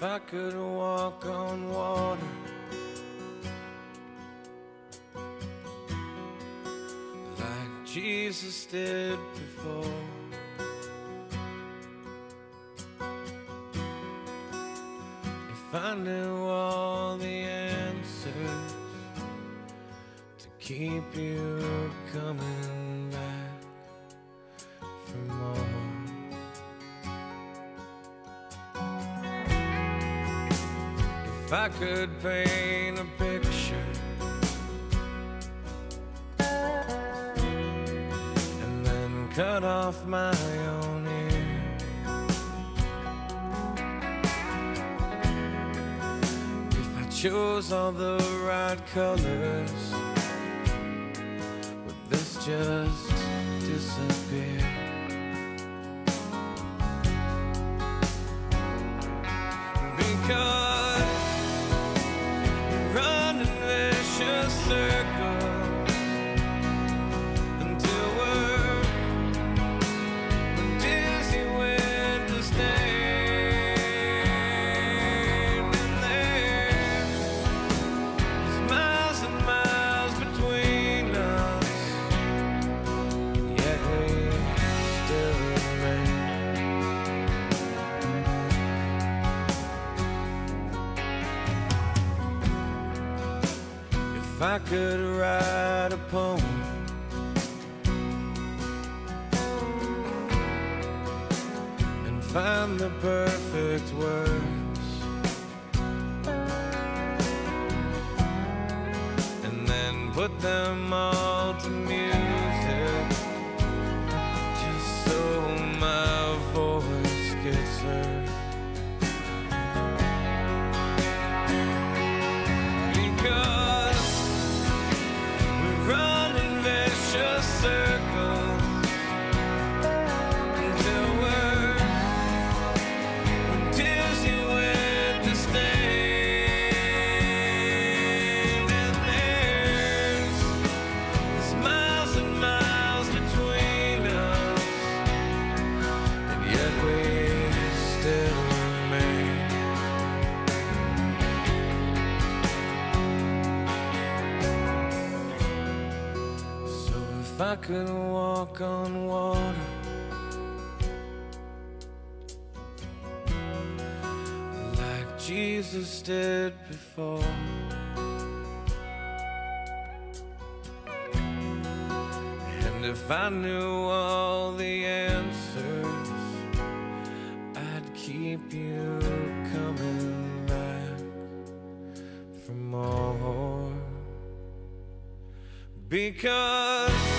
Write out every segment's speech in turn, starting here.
If I could walk on water, like Jesus did before. If I knew all the answers to keep you coming If I could paint a picture and then cut off my own ear, if I chose all the right colors, would this just disappear? If I could write a poem and find the perfect words. And then put them all to music if I could walk on water like Jesus did before. And if I knew all the answers, I'd keep you coming back for more. Because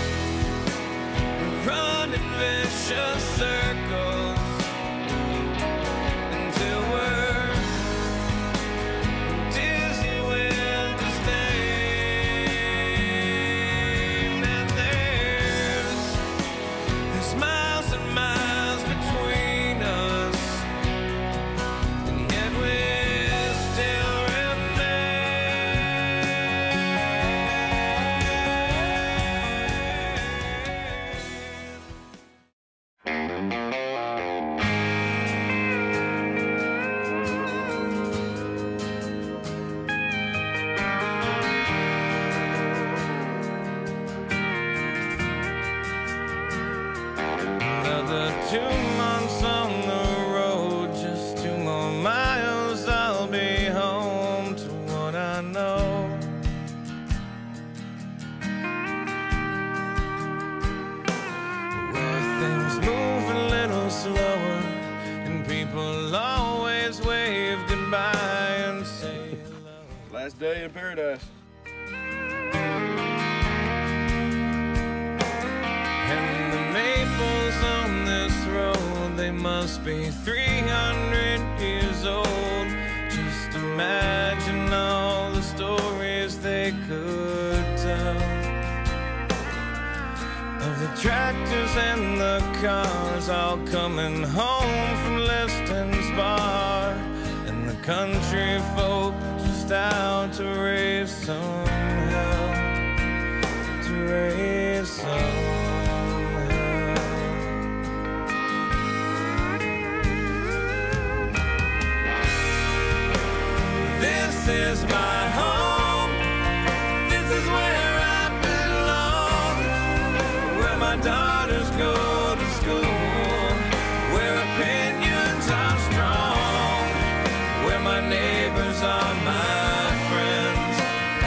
two months on the road, just two more miles, I'll be home to what I know. Where things move a little slower, and people always wave goodbye and say hello. Last day in paradise. Must be 300 years old. Just imagine all the stories they could tell. Of the tractors and the cars all coming home from Liston's bar. And the country folk just out to raise some hell. To raise is my home. This is where I belong. Where my daughters go to school. Where opinions are strong. Where my neighbors are my friends.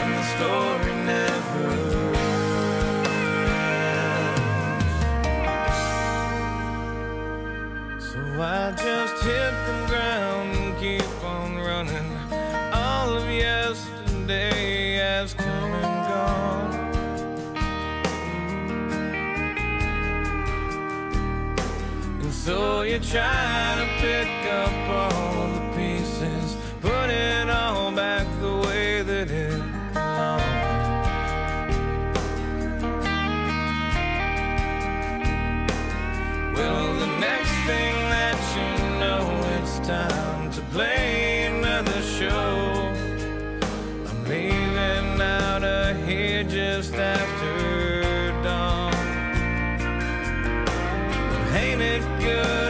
And the story never ends. So I just hit the ground. So you try to pick up all the good.